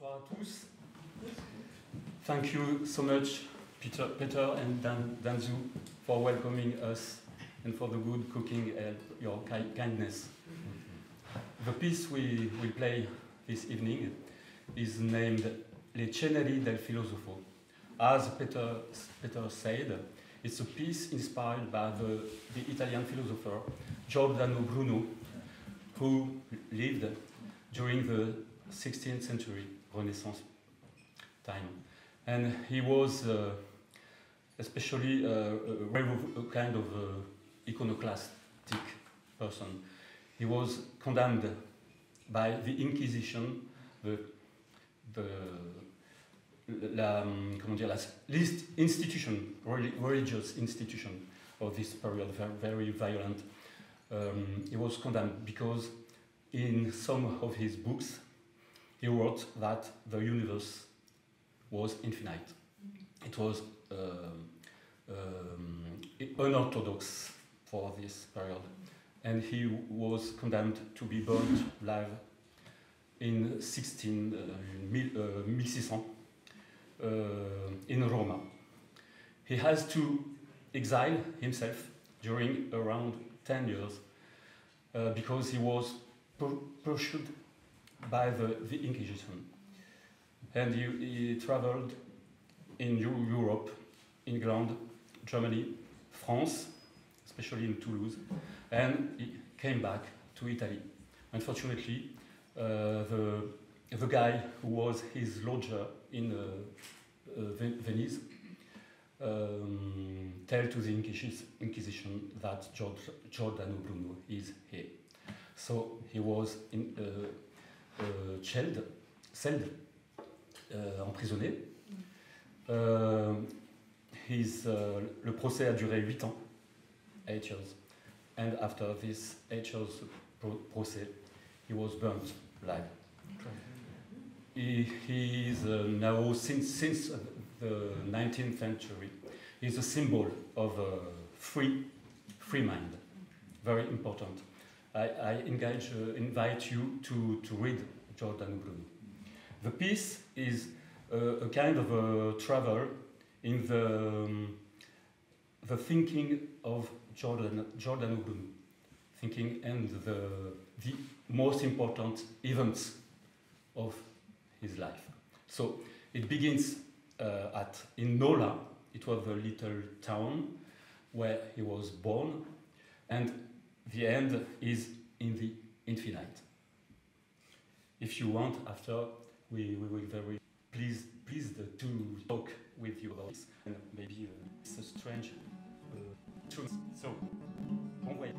Bonsoir à tous. Thank you so much, Peter, Peter and Dan, Danzu, for welcoming us and for the good cooking and your ki kindness. The piece we will play this evening is named Le Ceneri del Filosofo. As Peter, Peter said, it's a piece inspired by the, the Italian philosopher Giordano Bruno, who lived during the 16th century Renaissance time. And he was uh, especially uh, a, a, kind of uh, iconoclastic person. He was condemned by the Inquisition, the, the la, comment dire, la least institution, religious institution of this period, very, very violent. Um, he was condemned because in some of his books he wrote that the universe was infinite. It was um, um, unorthodox for this period. And he was condemned to be burnt alive in 16, uh, 1600 uh, in Roma. He has to exile himself during around 10 years uh, because he was pursued by the, the Inquisition. And he, he traveled in Europe, England, Germany, France, especially in Toulouse, and he came back to Italy. Unfortunately, uh, the, the guy who was his lodger in uh, uh, Venice um, tell to the Inquisition that Giordano Bruno is here. So he was in, uh, Cheld, Seld, euh, emprisonné. Euh, his, uh, le procès a duré 8 ans, 8 years. And after this 8 years pro procès, he was burnt alive. He, he is uh, now, since, since the 19th century, he's a symbol of a free, free mind. Very important. I, I engage, uh, invite you to, to read Jordan Bruno. The piece is a kind of a travel in the, um, the thinking of Jordan, Giordano Bruno, thinking and the, the most important events of his life. So it begins uh, at in Nola. It was a little town where he was born, and the end is in the infinite. If you want, after, we, we will very pleased, pleased to talk with you about this, and maybe uh, it's a strange uh, truth. So, bon voyage.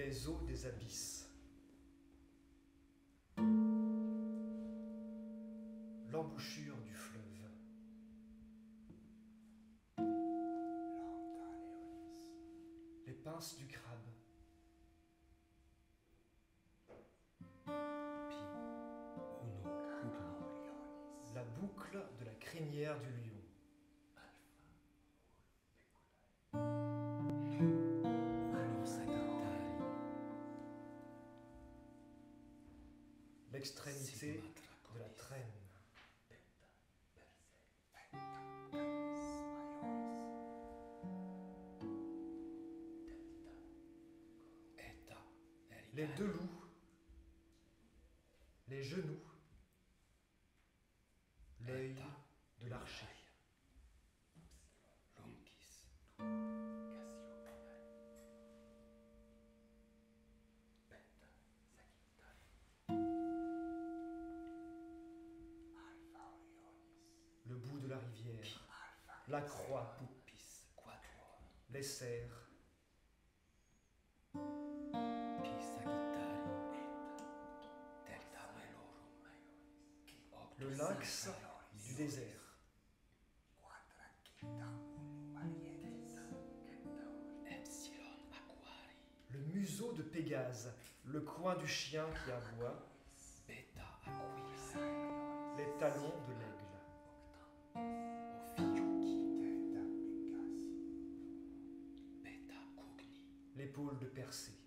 Les eaux des abysses. L'embouchure du fleuve. Les pinces du crabe. La boucle de la crinière du lion. Les deux loups. Les genoux. L'œil de l'archer. Le bout de la rivière. La croix. Les cerfs. Du désert. Le museau de Pégase. Le coin du chien qui aboie. Les talons de l'aigle. L'épaule de Persée.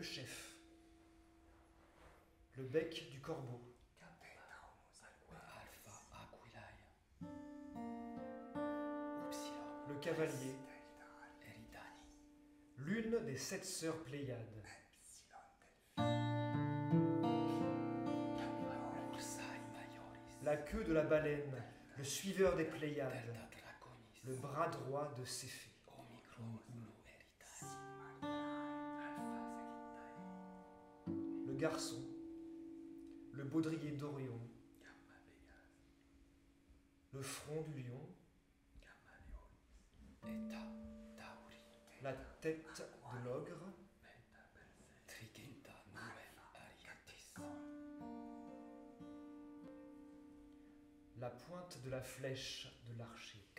Le chef. Le bec du corbeau. Le cavalier. L'une des sept sœurs Pléiades. La queue de la baleine. Le suiveur des Pléiades. Le bras droit de Céphée. Garçon. Le baudrier d'Orion. Le front du lion. La tête de l'ogre. La pointe de la flèche de l'archer.